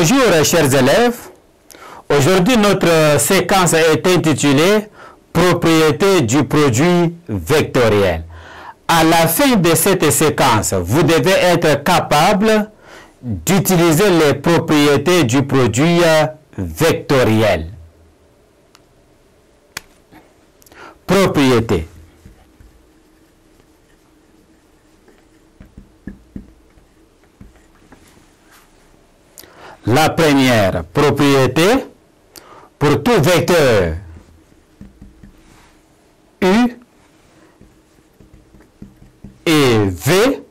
Bonjour chers élèves. Aujourd'hui notre séquence est intitulée Propriété du produit vectoriel. À la fin de cette séquence, vous devez être capable d'utiliser les propriétés du produit vectoriel. Propriété. La première propriété, pour tout vecteur U et V,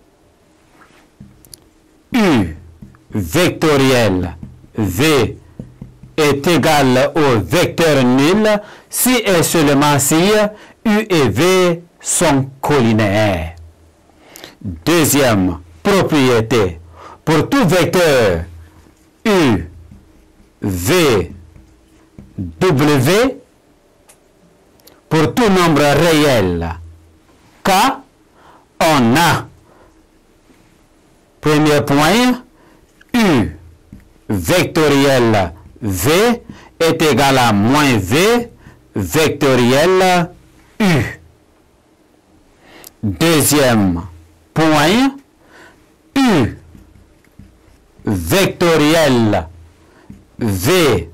U vectoriel V est égal au vecteur nul si et seulement si U et V sont collinaires. Deuxième propriété, pour tout vecteur U, V, W, pour tout nombre réel K, on a, premier point, U vectoriel V est égal à moins V vectoriel U. Deuxième point, U vectoriel V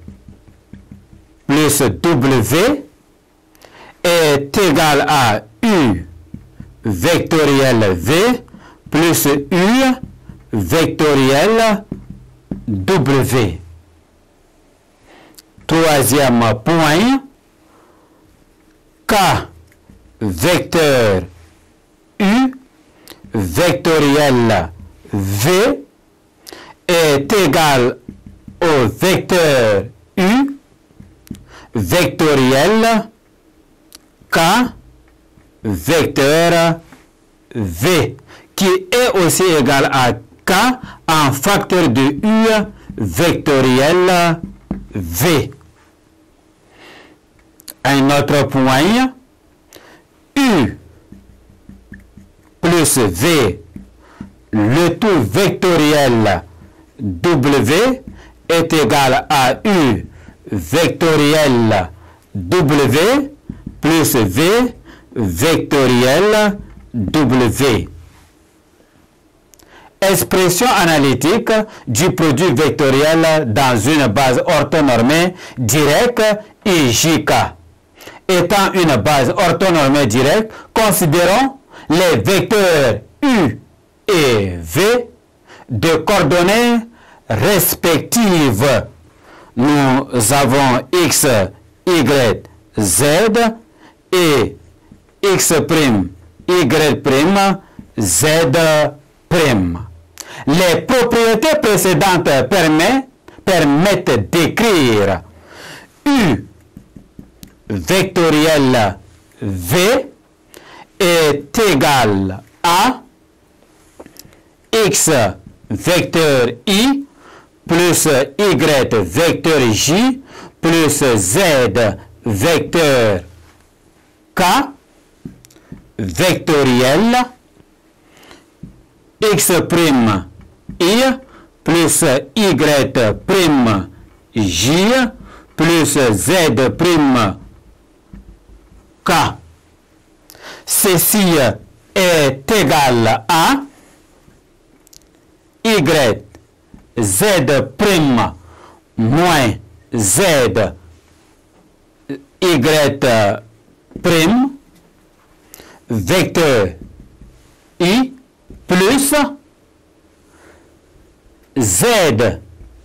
plus W est égal à U vectoriel V plus U vectoriel W. Troisième point, K vecteur U vectoriel V est égal au vecteur U vectoriel K vecteur V qui est aussi égal à K en facteur de U vectoriel V. Un autre point, U plus V, le tout vectoriel W est égal à U vectoriel W plus V vectoriel W. Expression analytique du produit vectoriel dans une base orthonormée directe IJK. Étant une base orthonormée directe, considérons les vecteurs U et V de coordonnées respectives. Nous avons X, Y, Z et X', Y', Z'. Les propriétés précédentes permettent d'écrire U vectoriel V est égal à X vecteur I plus Y vecteur J plus Z vecteur K vectoriel X prime I plus Y prime J plus Z prime K. Ceci est égal à Y Z prime moins Z Y prime vecteur I plus Z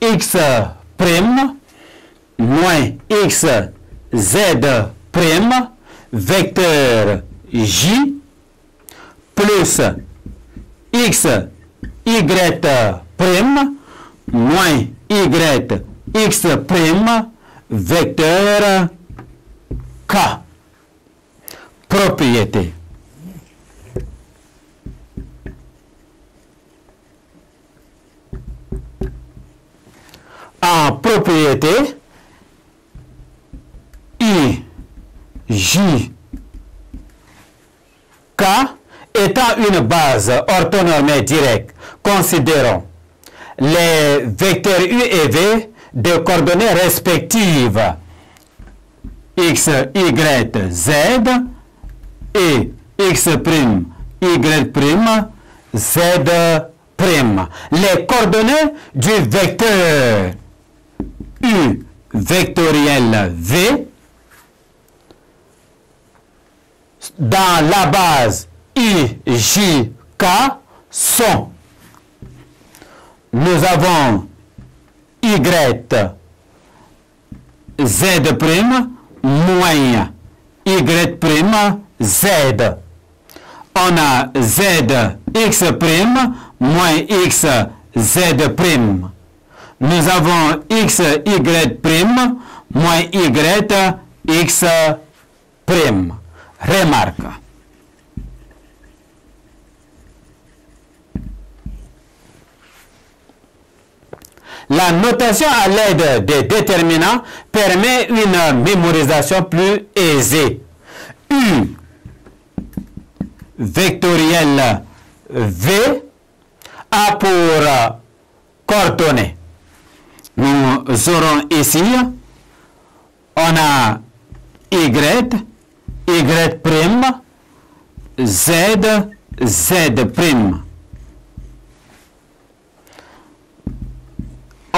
X prime moins X Z prime vecteur J plus X Y prime moins Y X prime vecteur K. Propriété. En propriété, I, J, K étant une base orthonormée directe, considérons les vecteurs U et V de coordonnées respectives x, y, z et x', y', z'. Les coordonnées du vecteur U vectoriel V dans la base I, J, K sont nous avons Y, Z' moins Y', Z. On a Z, X' moins X, Z'. Nous avons X, Y' moins Y, X'. Remarque. La notation à l'aide des déterminants permet une mémorisation plus aisée. U vectoriel V a pour coordonnées. Nous aurons ici, on a Y, Y', Z, Z'.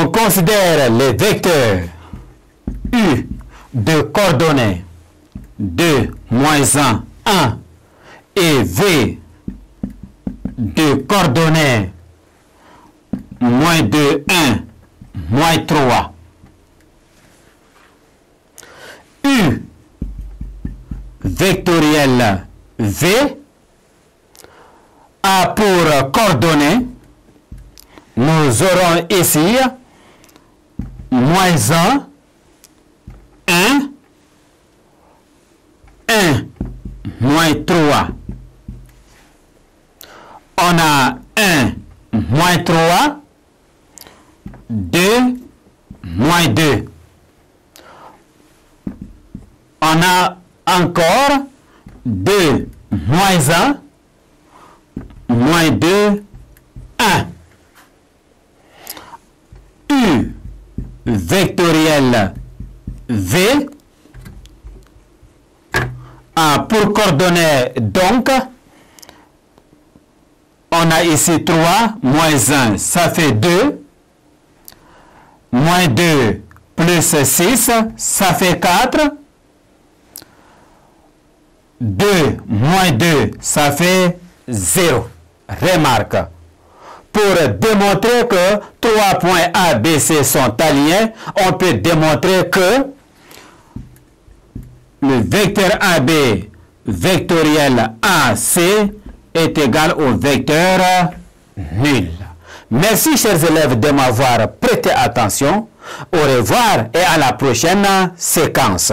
on considère les vecteurs U de coordonnées 2, moins 1, 1 et V de coordonnées moins 2, 1, moins 3. U vectoriel V a pour coordonnées, nous aurons ici moins 1, 1, 1, moins 3. On a 1, moins 3, 2, moins 2. On a encore 2, moins 1, moins 2, 1. U vectoriel V a pour coordonnées donc on a ici 3 moins 1 ça fait 2 moins 2 plus 6 ça fait 4 2 moins 2 ça fait 0 remarque pour démontrer que trois points A, B, C sont alignés, on peut démontrer que le vecteur AB vectoriel AC est égal au vecteur nul. Merci chers élèves de m'avoir prêté attention. Au revoir et à la prochaine séquence.